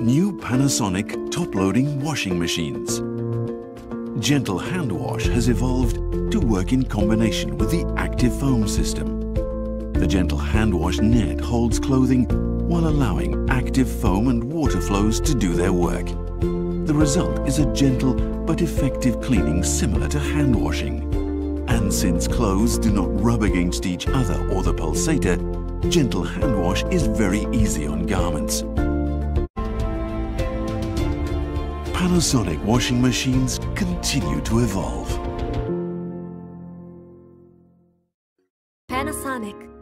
New Panasonic top-loading washing machines. Gentle hand wash has evolved to work in combination with the active foam system. The gentle hand wash net holds clothing while allowing active foam and water flows to do their work. The result is a gentle but effective cleaning similar to hand washing. And since clothes do not rub against each other or the pulsator, gentle hand wash is very easy on garments. Panasonic washing machines continue to evolve. Panasonic